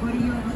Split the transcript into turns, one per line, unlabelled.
ご利用